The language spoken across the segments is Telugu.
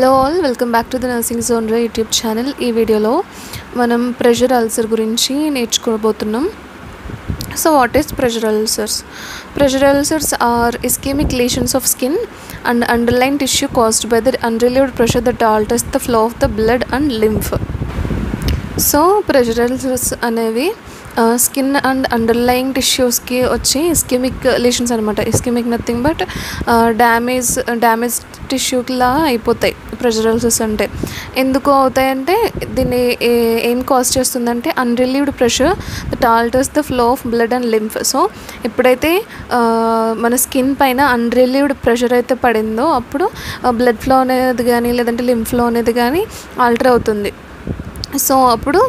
Hello all welcome back to the nursing zone YouTube channel ఈ వీడియోలో మనం ప్రెషర్ అల్సర్ గురించి నేర్చుకోబోతున్నాం. So what is pressure ulcers pressure ulcers are ischaemic lesions of skin and underline tissue caused by the unrelieved pressure that alters the flow of the blood and lymph so pressure ulcers అనేవి స్కిన్ అండ్ అండర్లయింగ్ టిష్యూస్కి వచ్చి ఇస్కెమిక్ లేషన్స్ అనమాట ischaemic nothing but damage damage టిష్యూలా అయిపోతాయి. ప్రెషర్ ఉంటాయి ఎందుకు అవుతాయంటే దీన్ని ఏ- ఏం కాజ్ చేస్తుందంటే unrelieved pressure that alters the flow of blood and lymph so ఎప్పుడైతే మన స్కిన్ పైన అన్రిలీవ్డ్ ప్రెషర్ అయితే పడిందో అప్పుడు బ్లడ్ ఫ్లో అనేది కానీ లేదంటే లింఫ్ ఫ్లో అనేది కానీ ఆల్టర్ అవుతుంది. సో అప్పుడు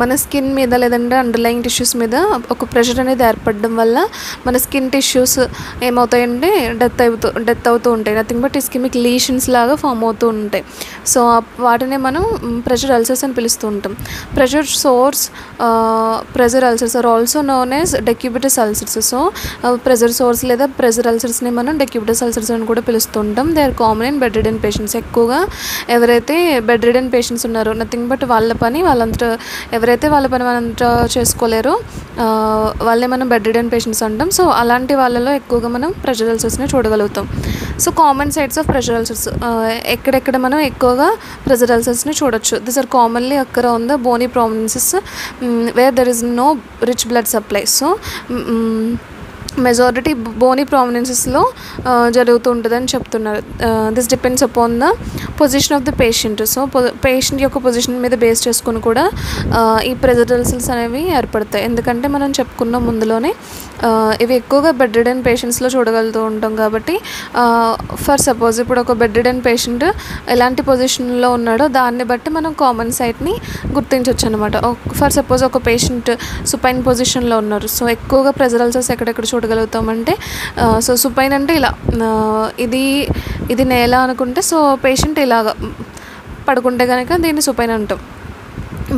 మన స్కిన్ మీద లేదంటే అండర్లయింగ్ టిష్యూస్ మీద ఒక ప్రెషర్ అనేది ఏర్పడడం వల్ల మన స్కిన్ టిష్యూస్ ఏమవుతాయంటే డెత్ అవుతూ డెత్ అవుతూ ఉంటాయి. నథింగ్ బట్ ఇస్కిమిక్ లీషన్స్ లాగా ఫామ్ అవుతూ ఉంటాయి. సో వాటిని వాటినే మనం ప్రెషర్ అల్సర్స్ అని పిలుస్తూ ఉంటాం. Pressure sores pressure ulcers are also known as decubitus ulcers so pressure sores లేదా ప్రెషర్ అల్సర్స్ని మనం డెక్యూబిటస్ అల్సర్స్ అని కూడా పిలుస్తూ ఉంటాం. They are common in bedridden patients ఎక్కువగా ఎవరైతే బెడ్ రిడెన్ పేషెంట్స్ ఉన్నారో నథింగ్ బట్ వాళ్ళ పని వాళ్ళంతా ఎవరైతే వాళ్ళ పని వాళ్ళంతా చేసుకోలేరో వాళ్ళే మనం బెడ్ రిడన్ పేషెంట్స్ అంటాం. సో అలాంటి వాళ్ళలో ఎక్కువగా మనం ప్రెషర్ అల్సర్స్ని చూడగలుగుతాం. So common sides of pressure ulcers ఎక్కడెక్కడ మనం ఎక్కువగా ప్రెషర్ అల్సర్స్ని చూడొచ్చు. దిస్ ఆర్ కామన్లీ అక్కడ ఉందా bony prominences where there is no rich blood supply so majority bony ప్రామినెన్సెస్లో జరుగుతూ ఉంటుందని చెప్తున్నారు. This depends upon the position of the patient so patient యొక్క పొజిషన్ మీద బేస్ చేసుకొని కూడా ఈ ప్రెజరల్సల్స్ అనేవి ఏర్పడతాయి. ఎందుకంటే మనం చెప్పుకున్న ముందులోనే ఇవి ఎక్కువగా బెడ్ రిడన్ పేషెంట్స్లో చూడగలుగుతూ ఉంటాం కాబట్టి ఫర్ సపోజ్ ఇప్పుడు ఒక బెడ్ రిడన్ పేషెంట్ ఎలాంటి పొజిషన్లో ఉన్నాడో దాన్ని బట్టి మనం కామన్ సైట్ని గుర్తించవచ్చు అనమాట ఫర్ సపోజ్ ఒక పేషెంట్ సుపైన్ పొజిషన్లో ఉన్నారు. సో ఎక్కువగా ప్రెజరల్సెస్ ఎక్కడెక్కడ చూడ చూడగలుగుతామంటే సో సుపైన్ అంటే ఇలా ఇది ఇది నేల అనుకుంటే సో పేషెంట్ ఇలాగ పడుకుంటే కనుక దీన్ని సుపైన్ అంటాం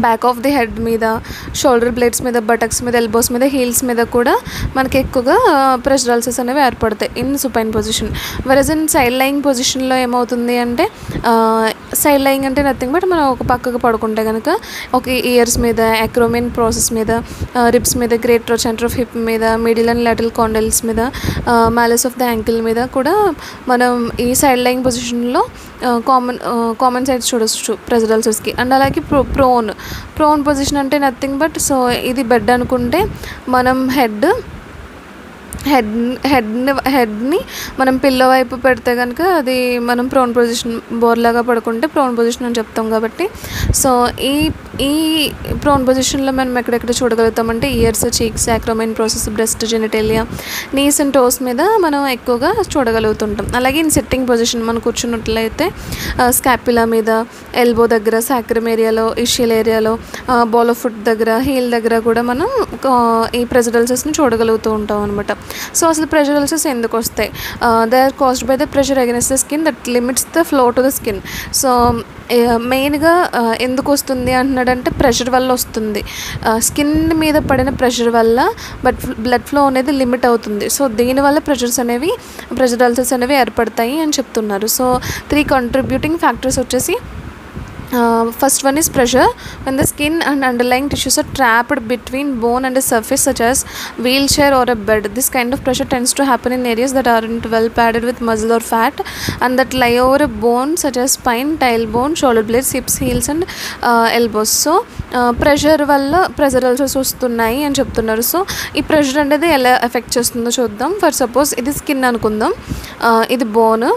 బ్యాక్ ఆఫ్ ది హెడ్ మీద షోల్డర్ బ్లేడ్స్ మీద బటక్స్ మీద ఎల్బోస్ మీద హీల్స్ మీద కూడా మనకి ఎక్కువగా ప్రెషర్ అల్సర్స్ అనేవి ఏర్పడతాయి in supine position versus in side lying పొజిషన్లో ఏమవుతుంది అంటే సైడ్ లయింగ్ అంటే నథింగ్ బట్ మనం ఒక పక్కకు పడుకుంటే కనుక ఒక ఇయర్స్ మీద అక్రోమిన్ ప్రాసెస్ మీద రిప్స్ మీద గ్రేట్ సెంటర్ ఆఫ్ హిప్ మీద మిడిల్ అండ్ లాటల్ కాండల్స్ మీద మ్యాలెస్ ఆఫ్ ద యాంకిల్ మీద కూడా మనం ఈ సైడ్ లయింగ్ పొజిషన్లో కామన్ కామన్ సైడ్స్ చూడొచ్చు ప్రెజరల్సెస్కి అండ్ అలాగే ప్రో ప్రోన్ ప్రోన్ పొజిషన్ అంటే నథింగ్ బట్ సో ఇది బెడ్ అనుకుంటే మనం హెడ్ హెడ్ హెడ్ హెడ్ని మనం పిల్లో వైపు పెడితే కనుక అది మనం ప్రోన్ పొజిషన్ బోర్లాగా పడుకుంటే ప్రోన్ పొజిషన్ అని చెప్తాం కాబట్టి. సో ఈ ఈ ప్రోన్ పొజిషన్లో మనం ఎక్కడెక్కడ చూడగలుగుతామంటే ears cheeks acromion process breast genitalia knees and toes మీద మనం ఎక్కువగా చూడగలుగుతుంటాం. అలాగే ఇన్ సిట్టింగ్ పొజిషన్ మనం కూర్చున్నట్లయితే స్కాపిలా మీద ఎల్బో దగ్గర సాక్రమ్ ఏరియాలో ఇషియల్ ఏరియాలో బోలో ఫుట్ దగ్గర హీల్ దగ్గర కూడా మనం ఈ ప్రెజరల్సెస్ని చూడగలుగుతూ ఉంటాం అనమాట సో అసలు ప్రెషర్ అల్సర్స్ ఎందుకు వస్తాయి? They are caused by the pressure against the skin that limits the flow to the skin so మెయిన్గా ఎందుకు వస్తుంది అంటున్నాడంటే ప్రెషర్ వల్ల వస్తుంది. Uh, స్కిన్ మీద పడిన ప్రెషర్ వల్ల బట్ బ్లడ్ ఫ్లో అనేది లిమిట్ అవుతుంది. సో దీనివల్ల ప్రెషర్స్ అనేవి ప్రెషర్ అల్సర్స్ అనేవి ఏర్పడతాయి అని చెప్తున్నారు. సో త్రీ కంట్రిబ్యూటింగ్ ఫ్యాక్టర్స్ వచ్చేసి first one is pressure when the skin and underlying tissues are trapped between bone and a surface such as wheelchair or a bed this kind of pressure tends to happen in areas that aren't well padded with muscle or fat and that lie over a bone such as spine tailbone shoulder blades hips heels and uh, elbows so pressure వల్ల ప్రెషర్ అల్సర్స్ వస్తున్నాయి అని చెప్తున్నారు సో ఈ ప్రెషర్ అనేది ఎలా ఎఫెక్ట్ చేస్తుందో చూద్దాం ఫర్ సపోజ్ ఇది స్కిన్ అనుకుందాం ఆ, ఇది బోన్ ఆ,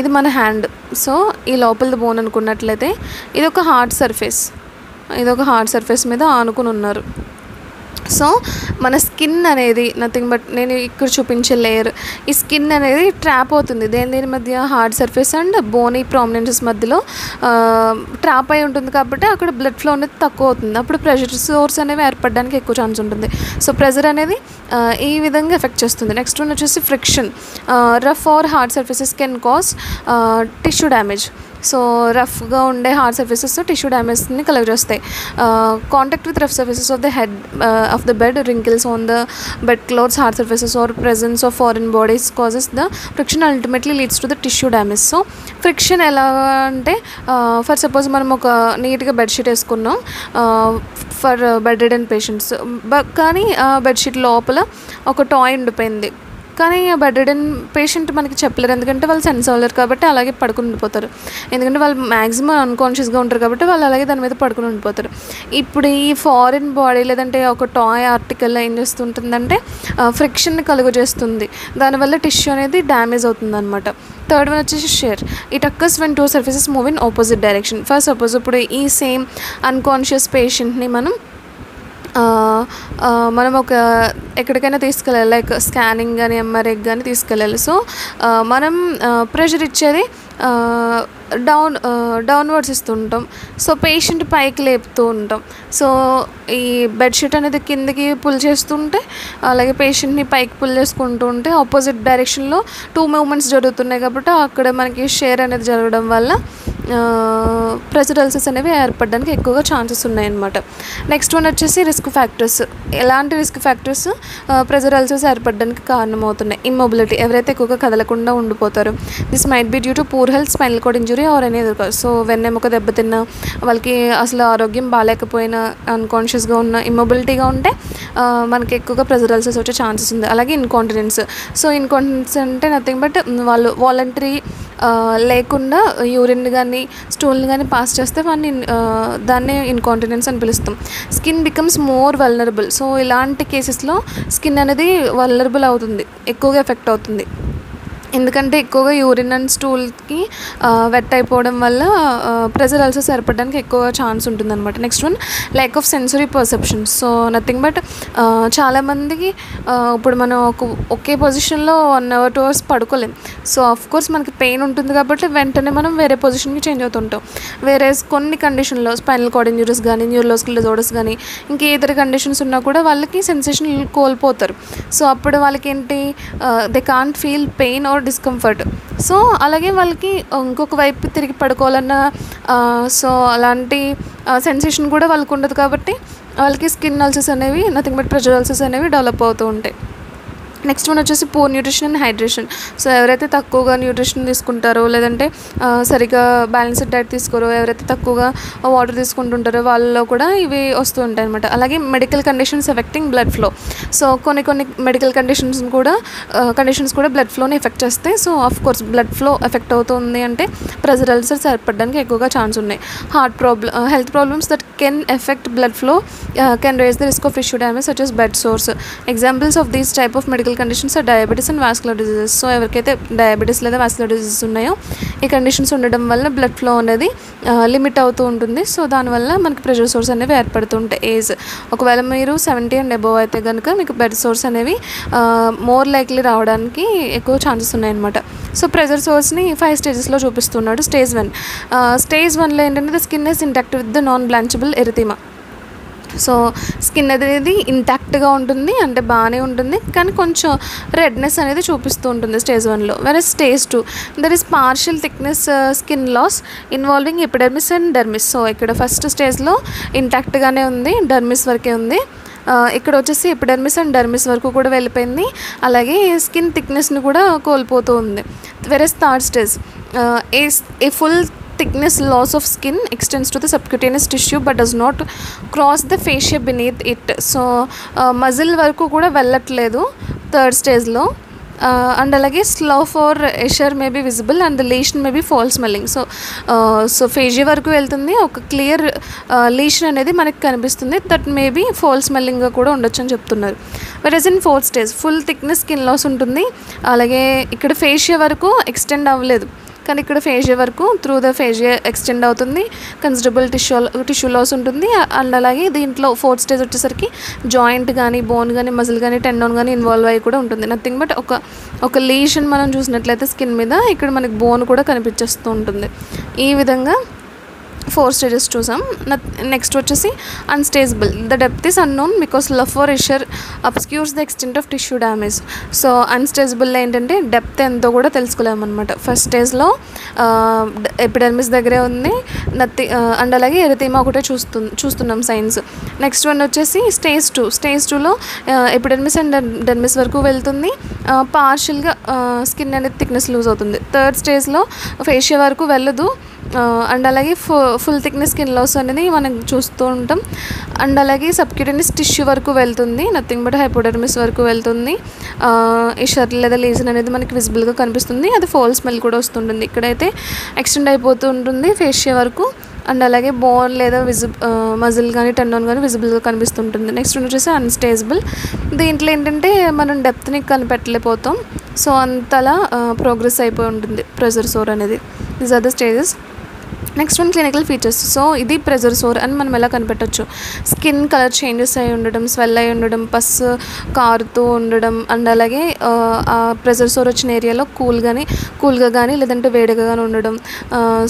ఇది మన హ్యాండ్ సో ఈ లోపలిది బోన్ అనుకున్నట్లయితే ఇది ఒక హార్డ్ సర్ఫేస్ ఇది ఒక హార్డ్ సర్ఫేస్ మీద ఆనుకుని ఉన్నారు. సో మన స్కిన్ అనేది నథింగ్ బట్ నేను ఇక్కడ చూపించే లేయర్ ఈ స్కిన్ అనేది ట్రాప్ అవుతుంది. దేని దేని మధ్య? Hard surface and bony prominences మధ్యలో ట్రాప్ అయి ఉంటుంది కాబట్టి అక్కడ బ్లడ్ ఫ్లో అనేది తక్కువ అవుతుంది. అప్పుడు ప్రెషర్ సోర్స్ అనేవి ఏర్పడడానికి ఎక్కువ ఛాన్స్ ఉంటుంది. సో ప్రెషర్ అనేది ఈ విధంగా ఎఫెక్ట్ చేస్తుంది. నెక్స్ట్ వన్ వచ్చేసి friction rough or hard surfaces can cause tissue damage so రఫ్గా ఉండే హార్డ్ సర్ఫేసెస్ టిష్యూ డ్యామేజ్ని కలుగజేస్తాయి contact with rough surfaces of the head of the bed wrinkles on the bed clothes hard surfaces or presence of foreign bodies causes the friction ultimately leads to the tissue damage so friction ఎలా అంటే ఫర్ సపోజ్ మనం ఒక నీట్గా బెడ్షీట్ వేసుకున్నాం ఫర్ బెడ్ అండ్ పేషెంట్స్ కానీ బెడ్షీట్ లోపల ఒక టాయ్ ఉండిపోయింది. కానీ ఆ బెడ్ రిడన్ పేషెంట్ మనకి చెప్పలేరు. ఎందుకంటే వాళ్ళు సెన్స్ అవ్వలేరు కాబట్టి అలాగే పడుకుని ఉండిపోతారు. ఎందుకంటే వాళ్ళు మ్యాక్సిమం అన్కాన్షియస్గా ఉంటారు కాబట్టి వాళ్ళు అలాగే దాని మీద పడుకుని ఉండిపోతారు. ఇప్పుడు ఈ ఫారిన్ బాడీ లేదంటే ఒక టాయ్ ఆర్టికల్ ఏం చేస్తుంటుందంటే ఫ్రిక్షన్ కలుగజేస్తుంది. దానివల్ల టిష్యూ అనేది డ్యామేజ్ అవుతుంది అనమాట థర్డ్ వన్ వచ్చేసి shear it occurs when two surfaces move in opposite direction first suppose ఇప్పుడు ఈ సేమ్ అన్కాన్షియస్ పేషెంట్ని మనం మనం ఒక ఎక్కడికైనా తీసుకెళ్ళాలి లైక్ స్కానింగ్ కానీ ఎంఆర్ఐ కానీ తీసుకెళ్ళాలి. సో మనం ప్రెషర్ ఇచ్చేది డౌన్ డౌన్వర్డ్స్ ఇస్తుంటాం సో పేషెంట్ పైకి లేపుతూ ఉంటాం. సో ఈ బెడ్షీట్ అనేది కిందకి పుల్ చేస్తుంటే అలాగే పేషెంట్ని పైకి పుల్ చేసుకుంటూ ఉంటే ఆపోజిట్ డైరెక్షన్లో టూ మూమెంట్స్ జరుగుతున్నాయి కాబట్టి అక్కడ మనకి షేర్ అనేది జరగడం వల్ల ప్రెజరల్సెస్ అనేవి ఏర్పడడానికి ఎక్కువగా ఛాన్సెస్ ఉన్నాయన్నమాట. నెక్స్ట్ వన్ వచ్చేసి రిస్క్ ఫ్యాక్టర్స్. ఎలాంటి రిస్క్ ఫ్యాక్టర్స్? ప్రెజరల్సెస్ ఏర్పడడానికి కారణమవుతున్నాయి. ఇమ్మొబిలిటీ. ఎవరైతే ఎక్కువగా కదలకుండా ఉండిపోతారో. This might be due to poor health spinal cord injury or అనేది సో వెన్నెముక దెబ్బతిన్నా వాళ్ళకి అసలు ఆరోగ్యం బాగాలేకపోయినా అన్కాన్షియస్గా ఉన్న ఇమ్మొబిలిటీగా ఉంటే మనకి ఎక్కువగా ప్రెజరల్సెస్ వచ్చే ఛాన్సెస్ ఉంది. అలాగే ఇన్కాంటినెన్స్ సో ఇన్కాంటినెన్స్ అంటే నథింగ్ బట్ వాళ్ళు వాలంటరీ లేకుండా యూరిన్ కానీ స్టూల్ని కానీ పాస్ చేస్తే వాడిని దాన్ని ఇన్కాంటినెన్స్ అని పిలుస్తాం. Skin becomes more vulnerable so ఇలాంటి కేసెస్లో స్కిన్ అనేది వల్నరబుల్ అవుతుంది. ఎక్కువగా ఎఫెక్ట్ అవుతుంది. ఎందుకంటే ఎక్కువగా యూరిన్ అండ్ స్టూల్కి వెట్ అయిపోవడం వల్ల ప్రెజర్ అల్సర్ సరిపడడానికి ఎక్కువ ఛాన్స్ ఉంటుందన్నమాట. Next one lack of sensory perception so nothing but చాలామందికి ఇప్పుడు మనం ఒక ఒకే పొజిషన్లో వన్ అవర్ టూ అవర్స్ పడుకోలేం. సో ఆఫ్ కోర్స్ మనకి పెయిన్ ఉంటుంది కాబట్టి వెంటనే మనం వేరే పొజిషన్కి చేంజ్ అవుతుంటాం వేరే కొన్ని కండిషన్లో స్పైనల్ కార్డ్ ఇంజురీస్ కానీ న్యూరోస్కిల్ డిజార్డర్స్ కానీ ఇంకా ఇతర కండిషన్స్ ఉన్నా కూడా వాళ్ళకి సెన్సేషన్ కోల్పోతారు. సో అప్పుడు వాళ్ళకి ఏంటి they can't feel pain or discomfort so అలాగే వాళ్ళకి ఇంకొక వైపు తిరిగి పడుకోవాలన్న సో అలాంటి సెన్సేషన్ కూడా వాళ్ళకు ఉండదు కాబట్టి వాళ్ళకి స్కిన్ అల్సర్స్ అనేవి నథింగ్ బట్ ప్రెజర్ అల్సర్స్ అనేవి డెవలప్ అవుతూ ఉంటాయి. నెక్స్ట్ వన్ వచ్చేసి poor nutrition and hydration. So ఎవరైతే తక్కువగా న్యూట్రిషన్ తీసుకుంటారో లేదంటే సరిగా బ్యాలెన్స్డ్ డైట్ తీసుకోరో ఎవరైతే తక్కువగా వాటర్ తీసుకుంటుంటారో వాళ్ళలో కూడా ఇవి వస్తూ ఉంటాయి అనమాట అలాగే medical conditions affecting blood flow. So కొన్ని కొన్ని మెడికల్ కండిషన్స్ కూడా కండిషన్స్ కూడా బ్లడ్ ఫ్లోని ఎఫెక్ట్ చేస్తాయి. So of course blood flow affect అవుతుంది అంటే ప్రెజర్ అల్సర్స్ ఏర్పడడానికి ఎక్కువగా ఛాన్స్ ఉన్నాయి. Heart problem health problems that can affect blood flow can raise the risk of issue damage such as bed sores. Examples of these type of medical conditions are diabetes and vascular diseases so ఎవరికైతే డయాబెటీస్ లేదా వాస్కులర్ డిజీజెస్ ఉన్నాయో ఈ కండిషన్స్ ఉండడం వల్ల బ్లడ్ ఫ్లో అనేది లిమిట్ అవుతూ ఉంటుంది. సో దానివల్ల మనకి ప్రెషర్ సోర్స్ అనేవి ఏర్పడుతూ ఉంటాయి. ఏజ్ ఒకవేళ మీరు సెవెంటీ అండ్ అబోవ్ అయితే కనుక మీకు బెడ్ సోర్స్ అనేవి మోర్ లైక్లీ రావడానికి ఎక్కువ ఛాన్సెస్ ఉన్నాయన్నమాట. సో ప్రెజర్ సోర్స్ని ఫైవ్ స్టేజెస్లో చూపిస్తున్నాడు. స్టేజ్ వన్ స్టేజ్ వన్లో ఏంటంటే skin is intact with the non blanchable erythema so skin అనేది ఇంటాక్ట్గా ఉంటుంది అంటే బాగానే ఉంటుంది కానీ కొంచెం రెడ్నెస్ అనేది చూపిస్తూ ఉంటుంది స్టేజ్ వన్లో. వేరే stage two there is partial thickness skin loss involving epidermis and dermis so ఇక్కడ ఫస్ట్ స్టేజ్లో ఇంటాక్ట్గానే ఉంది డర్మిస్ వరకే ఉంది. Uh, ఇక్కడ వచ్చేసి ఎపిడర్మిస్ అండ్ డర్మిస్ వరకు కూడా వెళ్ళిపోయింది. అలాగే స్కిన్ థిక్నెస్ని కూడా కోల్పోతూ ఉంది. Versus third stage a a full thickness loss of skin extends to the subcutaneous tissue but does not cross the fascia beneath it. So muscle uh, వరకు కూడా వెళ్ళట్లేదు థర్డ్ స్టేజ్లో అండ్ అలాగే slough or eschar may be visible and the lesion may be foul smelling so so fascia వరకు వెళ్తుంది. ఒక క్లియర్ లీషన్ uh, అనేది మనకి కనిపిస్తుంది. దట్ మే బీ ఫాల్ స్మెల్లింగ్గా కూడా ఉండొచ్చు అని చెప్తున్నారు. Versus in fourth stage full thickness skin loss ఉంటుంది. అలాగే ఇక్కడ ఫేషియా వరకు ఎక్స్టెండ్ అవ్వలేదు. కానీ ఇక్కడ ఫేజియా వరకు త్రూ ద ఫేజియా ఎక్స్టెండ్ అవుతుంది. కన్సిడబుల్ టిష్యూ టిష్యూ లాస్ ఉంటుంది. అండ్ అలాగే దీంట్లో ఫోర్త్ స్టేజ్ వచ్చేసరికి జాయింట్ కానీ బోన్ కానీ మజిల్ కానీ టెండోన్ కానీ ఇన్వాల్వ్ అయ్యి కూడా ఉంటుంది. నథింగ్ బట్ ఒక ఒక లీషన్ మనం చూసినట్లయితే స్కిన్ మీద ఇక్కడ మనకి బోన్ కూడా కనిపించేస్తూ ఉంటుంది. ఈ విధంగా ఫోర్ స్టేజెస్ చూసాం. నెక్స్ట్ వచ్చేసి unstageable the depth is unknown because లఫ్ or eschar obscures the extent of tissue damage so unstageable ఏంటంటే డెప్త్ ఎంతో కూడా తెలుసుకోలేమన్నమాట ఫస్ట్ స్టేజ్లో ఎపిడర్మిస్ దగ్గరే ఉంది. నత్తి అండ్ అలాగే ఎరతీమా ఒకటే చూస్తు చూస్తున్నాం సైన్స్ నెక్స్ట్ వన్ వచ్చేసి స్టేజ్ టూ స్టేజ్ టూలో ఎపిడర్మిస్ అండ్ డెర్మిస్ వరకు వెళ్తుంది. పార్షియల్గా స్కిన్ అనేది థిక్నెస్ లూజ్ అవుతుంది. థర్డ్ స్టేజ్లో ఫేషియా వరకు వెళ్ళదు. అండ్ అలాగే ఫు ఫుల్ థిక్నెస్ స్కిన్ లాస్ అనేది మనం చూస్తూ ఉంటాం. అండ్ అలాగే సబ్క్యూటనిస్ టిష్యూ వరకు వెళ్తుంది నథింగ్ బట్ హైపోడర్మిస్ వరకు వెళ్తుంది. ఈ షర్ట్ లేదా లీజన్ అనేది మనకి విజిబుల్గా కనిపిస్తుంది. అది ఫాల్ స్మెల్ కూడా వస్తుంటుంది. ఇక్కడైతే ఎక్స్టెండ్ అయిపోతూ ఉంటుంది ఫేషియా వరకు. అండ్ అలాగే బోన్ లేదా విజిబ్ మజిల్ కానీ టెండోన్ కానీ విజిబుల్గా కనిపిస్తుంటుంది. నెక్స్ట్ వచ్చేసి అన్స్టేజబుల్ దీంట్లో ఏంటంటే మనం డెప్త్ని కనిపెట్టలేకపోతాం. సో అంతలా ప్రోగ్రెస్ అయిపోయి ఉంటుంది. ప్రెజర్ సోర్ అనేది. These are the stages next one clinical features so ఇది ప్రెజర్ సోర్ అని మనం ఎలా కనిపెట్టచ్చు? స్కిన్ కలర్ చేంజెస్ అయి ఉండడం స్వెల్ అయి ఉండడం పస్ కారుతూ ఉండడం అండ్ అలాగే ఆ ప్రెజర్ సోర్ వచ్చిన ఏరియాలో కూల్ కానీ కూల్గా కానీ లేదంటే వేడిగా కానీ ఉండడం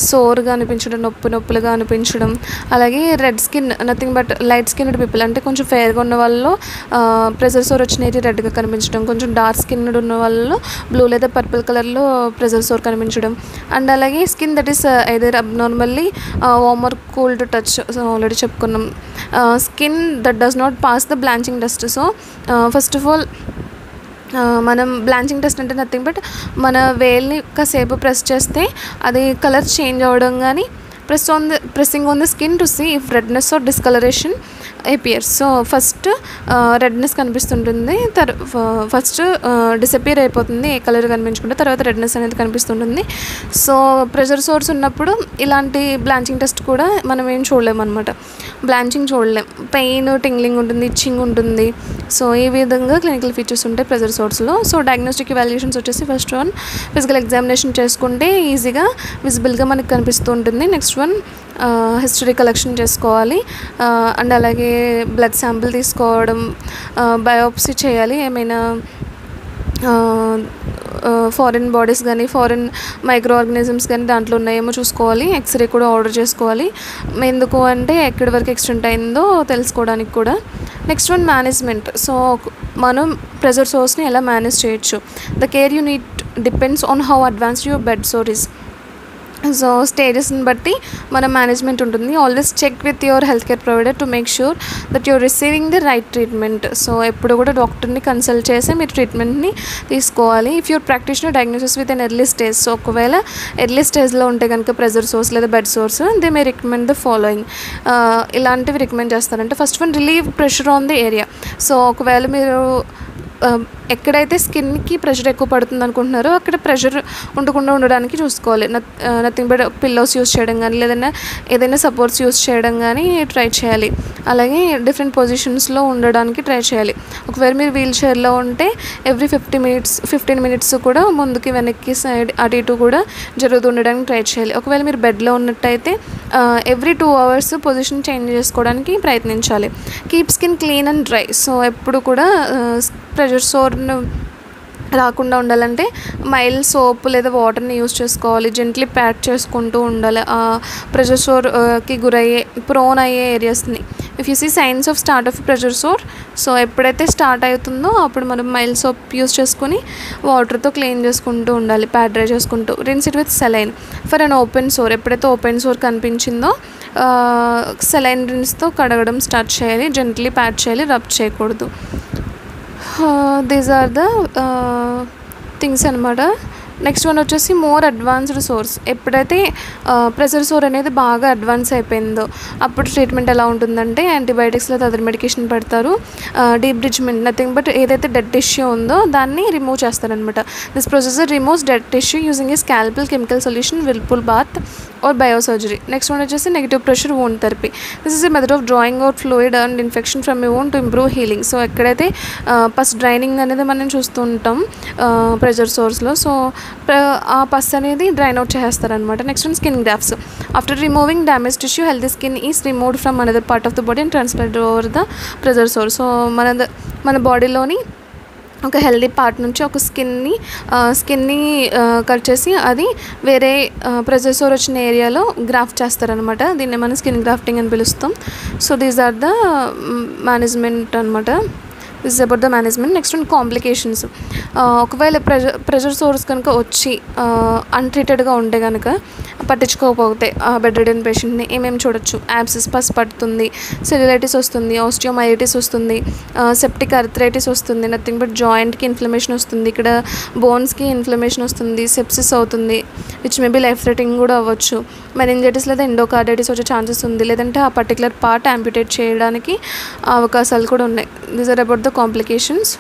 సోర్గా అనిపించడం నొప్పి నొప్పులుగా అనిపించడం అలాగే red skin nothing but light skin people అంటే కొంచెం ఫేర్గా ఉన్న వాళ్ళలో ప్రెజర్ సోర్ వచ్చిన ఏరియా రెడ్గా కనిపించడం కొంచెం డార్క్ స్కిన్ ఉన్న వాళ్ళు బ్లూ లేదా పర్పుల్ కలర్లో ప్రెజర్ సోర్ కనిపించడం అండ్ అలాగే skin that is either abnormal మళ్ళీ వామర్ కూల్డ్ టచ్ ఆల్రెడీ చెప్పుకున్నాం. Skin that does not pass the blanching test so first of all మనం బ్లాంచింగ్ టెస్ట్ అంటే నథింగ్ బట్ మన వేల్ని కాసేపు ప్రెస్ చేస్తే అది కలర్ చేంజ్ అవ్వడం కానీ press on the pressing on the skin to see if redness or discoloration appears so first first redness కనిపిస్తుంటుంది. తర్ ఫస్ట్ డిసపియర్ అయిపోతుంది ఏ కలర్ కనిపించకుండా తర్వాత రెడ్నెస్ అనేది కనిపిస్తుంటుంది. సో ప్రెషర్ సోర్స్ ఉన్నప్పుడు ఇలాంటి బ్లాంచింగ్ టెస్ట్ కూడా మనం ఏం చూడలేము అనమాట బ్లాంచింగ్ చూడలేం. పెయిన్ టింగ్లింగ్ ఉంటుంది ఇచ్చింగ్ ఉంటుంది. సో ఈ విధంగా క్లినికల్ ఫీచర్స్ ఉంటాయి ప్రెజర్ సోర్స్లో సో డయాగ్నోస్టిక్ ఇవాల్యుయేషన్స్ వచ్చేసి ఫస్ట్ వన్ ఫిజికల్ ఎగ్జామినేషన్ చేసుకుంటే ఈజీగా విజిబుల్గా మనకి కనిపిస్తూ ఉంటుంది. నెక్స్ట్ వన్ హిస్టరీ కలెక్షన్ చేసుకోవాలి. అండ్ అలాగే బ్లడ్ శాంపిల్ తీసుకోవడం బయోప్సీ చేయాలి. ఏమైనా ఫారిన్ బాడీస్ కానీ ఫారిన్ మైక్రో ఆర్గానిజమ్స్ కానీ దాంట్లో ఉన్నాయేమో చూసుకోవాలి. ఎక్స్రే కూడా ఆర్డర్ చేసుకోవాలి. ఎందుకు అంటే ఎక్కడి వరకు ఎక్స్టెంట్ అయిందో తెలుసుకోవడానికి కూడా. నెక్స్ట్ వన్ మేనేజ్మెంట్ సో మనం ప్రెజర్ సోర్స్ని ఎలా మేనేజ్ చేయొచ్చు? The care you need depends on how advanced your bed sore is so స్టేజెస్ని బట్టి మన మేనేజ్మెంట్ ఉంటుంది. Always check with your health care provider to make sure that your receiving the right treatment so ఎప్పుడు కూడా డాక్టర్ని కన్సల్ట్ చేసి మీరు ట్రీట్మెంట్ని తీసుకోవాలి. If your practitioner diagnosis with an early stage so ఒకవేళ ఎర్లీ స్టేజ్లో ఉంటే కనుక ప్రెజర్ సోర్స్ లేదా bed sores they may recommend the following ఇలాంటివి రికమెండ్ చేస్తారంటే first one relieve pressure on the area so ఒకవేళ మీరు ఎక్కడైతే స్కిన్కి ప్రెషర్ ఎక్కువ పడుతుంది అనుకుంటున్నారో అక్కడ ప్రెషర్ ఉండకుండా ఉండడానికి చూసుకోవాలి. నథింగ్ బట్ పిల్లోస్ యూస్ చేయడం కానీ లేదన్నా ఏదైనా సపోర్ట్స్ యూస్ చేయడం కానీ ట్రై చేయాలి. అలాగే డిఫరెంట్ పొజిషన్స్లో ఉండడానికి ట్రై చేయాలి. ఒకవేళ మీరు వీల్ చైర్లో ఉంటే every fifty minutes fifteen minutes కూడా ముందుకి వెనక్కి సైడ్ అటు ఇటు కూడా జరుగుతూ ఉండడానికి ట్రై చేయాలి. ఒకవేళ మీరు బెడ్లో ఉన్నట్టయితే every two hours position change చేసుకోవడానికి ప్రయత్నించాలి. Keep skin clean and dry. So ఎప్పుడు కూడా ప్రెషర్ సోర్ను రాకుండా ఉండాలంటే మైల్ సోప్ లేదా వాటర్ని యూస్ చేసుకోవాలి. జెంట్లీ ప్యాక్ చేసుకుంటూ ఉండాలి. ప్రెషర్ సోర్కి గురయ్యే ప్రోన్ అయ్యే ఏరియాస్ని. If you see signs of start of pressure sore so ఎప్పుడైతే స్టార్ట్ అవుతుందో అప్పుడు మనం మైల్ సోప్ యూస్ చేసుకొని వాటర్తో క్లీన్ చేసుకుంటూ ఉండాలి. ప్యాడ్ డ్రై చేసుకుంటూ. Rinse it with saline for an open sore ఎప్పుడైతే ఓపెన్ సోర్ కనిపించిందో సెలైన్ రిన్స్తో కడగడం స్టార్ట్ చేయాలి. జెంట్లీ ప్యాడ్ చేయాలి. రబ్ చేయకూడదు. దీస్ ఆర్ ద థింగ్స్ అనమాట నెక్స్ట్ వన్ వచ్చేసి మోర్ అడ్వాన్స్డ్ సోర్స్ ఎప్పుడైతే ప్రెషర్ సోర్ అనేది బాగా అడ్వాన్స్ అయిపోయిందో అప్పుడు ట్రీట్మెంట్ ఎలా ఉంటుందంటే యాంటీబయాటిక్స్ లేదా అదర్ మెడికేషన్ పెడతారు. డీప్ బ్రిడ్జ్మెంట్ నథింగ్ బట్ ఏదైతే డెడ్ టిష్యూ ఉందో దాన్ని రిమూవ్ చేస్తారనమాట this procedure removes dead tissue using a scalpel chemical solution whirlpool bath or biosurgery next one వచ్చేసి negative pressure wound therapy this is a method of drawing out fluid and infection from a wound to improve healing so ఎక్కడైతే పస్ డ్రైనింగ్ అనేది మనం చూస్తూ ఉంటాం ప్రెషర్ సోర్స్లో సో ఆ పస్ అనేది డ్రైన్ అవుట్ చేస్తారనమాట next skin grafts after removing damage tissue healthy skin is removed from another part of the body and transferred over the pressure sore so మన మన బాడీలోని ఒక హెల్దీ పార్ట్ నుంచి ఒక స్కిన్ని స్కిన్ని కట్ చేసి అది వేరే ప్రెజర్ సోర్ వచ్చిన ఏరియాలో గ్రాఫ్ట్ చేస్తారనమాట దీన్ని మనం స్కిన్ గ్రాఫ్టింగ్ అని పిలుస్తాం. So these are the management అనమాట this about the management next one complications ఒకవేళ ప్రెజర్ ప్రెషర్ సోర్స్ కనుక వచ్చి uh, అన్ట్రీటెడ్గా ఉంటే కనుక పట్టించుకోకపోతే బెడ్ రిడెన్ పేషెంట్ని ఏమేమి చూడొచ్చు? యాబ్సిస్ పస్ పడుతుంది సెల్యులైటిస్ వస్తుంది ఆస్టియోమైటిస్ వస్తుంది uh, సెప్టిక్ అర్థరైటిస్ వస్తుంది నథింగ్ బట్ జాయింట్కి ఇన్ఫ్లమేషన్ వస్తుంది ఇక్కడ బోన్స్కి ఇన్ఫ్లమేషన్ వస్తుంది సెప్సిస్ అవుతుంది విచ్ మేబీ లైఫ్ థ్రెటింగ్ కూడా అవ్వచ్చు. మెనింజైటిస్ లేదా ఎండోకార్డైటిస్ వచ్చే ఛాన్సెస్ ఉంది. లేదంటే ఆ పర్టికులర్ పార్ట్ యాంపిటేట్ చేయడానికి అవకాశాలు కూడా ఉన్నాయి. These are about the complications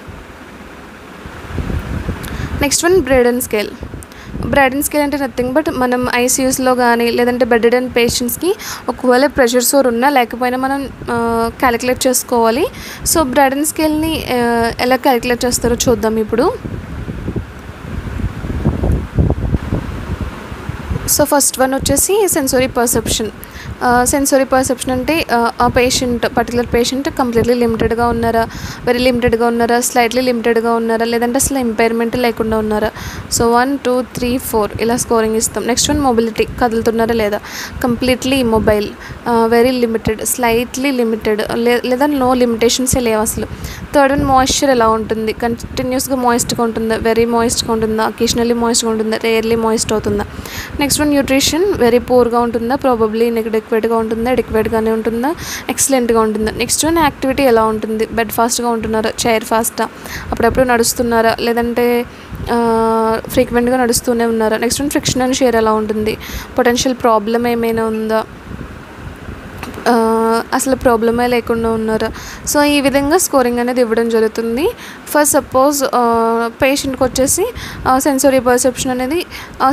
next one Braden scale Braden scale అంటే నథింగ్ బట్ మనం ఐసీయూస్లో కానీ లేదంటే బెడ్ అండ్ పేషెంట్స్కి ఒకవేళ ప్రెషర్ సోర్ ఉన్నా లేకపోయినా మనం క్యాలిక్యులేట్ చేసుకోవాలి. సో బ్రైడన్ స్కేల్ని ఎలా క్యాలిక్యులేట్ చేస్తారో చూద్దాం ఇప్పుడు. సో ఫస్ట్ వన్ వచ్చేసి సెన్సరీ పర్సెప్షన్ సెన్సరీ పర్సెప్షన్ అంటే ఆ పేషెంట్ పర్టికులర్ పేషెంట్ కంప్లీట్లీ లిమిటెడ్గా ఉన్నారా? వెరీ లిమిటెడ్గా ఉన్నారా? స్లైట్లీ లిమిటెడ్గా ఉన్నారా? లేదంటే అసలు ఇంపైర్మెంట్ లేకుండా ఉన్నారా? So one two three four ఇలా స్కోరింగ్ ఇస్తాం. నెక్స్ట్ వన్ మొబిలిటీ కదులుతున్నారా లేదా? Completely mobile very limited slightly limited లేదా నో లిమిటేషన్సే లేవు అసలు. థర్డ్ వన్ మాయిశ్చర్ ఎలా ఉంటుంది? కంటిన్యూస్గా మాయిస్ట్గా ఉంటుందా? వెరీ మాయిస్ట్గా ఉంటుందా? అకేషనల్లీ మాయిస్ట్గా ఉంటుందా? రేర్లీ మాయిస్ట్ అవుతుందా? నెక్స్ట్ వన్ న్యూట్రిషన్ వెరీ పూర్గా ఉంటుందా? ప్రాబబ్లీ అడిక్వేట్గా ఉంటుందా ఎడిక్వేట్గానే ఉంటుందా ఎక్సలెంట్గా ఉంటుందా? నెక్స్ట్ వన్ యాక్టివిటీ ఎలా ఉంటుంది? బెడ్ ఫాస్ట్గా ఉంటున్నారా? చైర్ ఫాస్టా అప్పుడప్పుడు నడుస్తున్నారా? లేదంటే ఫ్రీక్వెంట్గా నడుస్తూనే ఉన్నారా? Next one friction and shear ఎలా ఉంటుంది? పొటెన్షియల్ ప్రాబ్లం ఏమైనా ఉందా? అసలు ప్రాబ్లమే లేకుండా ఉన్నారు. సో ఈ విధంగా స్కోరింగ్ అనేది ఇవ్వడం జరుగుతుంది. ఫస్ట్ సపోజ్ పేషెంట్కి వచ్చేసి సెన్సరీ పర్సెప్షన్ అనేది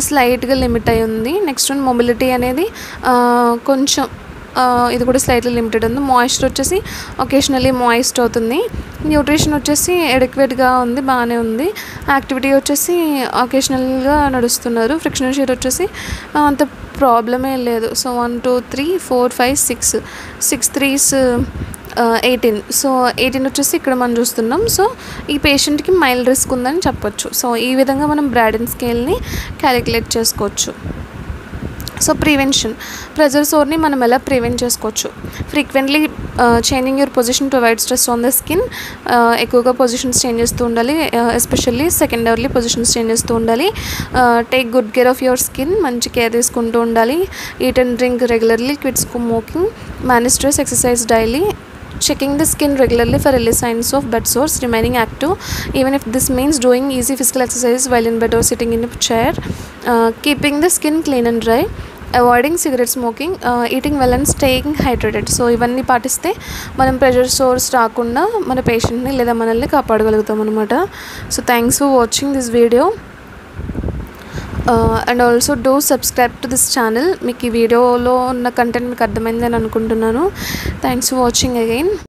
స్లైట్గా లిమిట్ అయి ఉంది. నెక్స్ట్ వన్ మొబిలిటీ అనేది కొంచెం ఇది కూడా స్లైట్లీ లిమిటెడ్ ఉంది. మాయిశ్చర్ వచ్చేసి ఒకేషనల్లీ మాయిస్ట్ అవుతుంది. న్యూట్రిషన్ వచ్చేసి ఎడిక్వేట్గా ఉంది బాగానే ఉంది. యాక్టివిటీ వచ్చేసి ఒకేషనల్గా నడుస్తున్నారు. ఫ్రిక్షన్ షేర్ వచ్చేసి అంత ప్రాబ్లమే లేదు. So one two three four five six six threes eighteen so eighteen వచ్చేసి ఇక్కడ మనం చూస్తున్నాం. సో ఈ పేషెంట్కి మైల్డ్ రిస్క్ ఉందని చెప్పొచ్చు. సో ఈ విధంగా మనం బ్రాడెన్ స్కేల్ని క్యాలిక్యులేట్ చేసుకోవచ్చు. సో ప్రివెన్షన్ ప్రెజర్ సోర్ని మనం ఎలా ప్రివెంట్ చేసుకోవచ్చు? Frequently changing your position to weight stress on the skin ఎక్కువగా పొజిషన్స్ చేంజ్ చేస్తూ ఉండాలి especially second secondarily positions change చేస్తూ ఉండాలి. Take good care of your skin మంచి కేర్ తీసుకుంటూ ఉండాలి. Eat and drink regularly quits smoking manage stress exercise daily checking the skin regularly for early signs of bed sores remaining active. Even if this means doing easy physical exercise while in bed or sitting in a chair uh, keeping the skin clean and dry avoiding cigarette smoking eating well and staying hydrated so ఇవన్నీ పాటిస్తే మనం ప్రెషర్ సోర్స్ రాకుండా మన పేషెంట్ని లేదా మనల్ని కాపాడగలుగుతాం అనమాట so thanks for watching this video and also do subscribe to this channel మీకు ఈ వీడియోలో ఉన్న కంటెంట్ మీకు అర్థమైందని అనుకుంటున్నాను. Thanks for watching again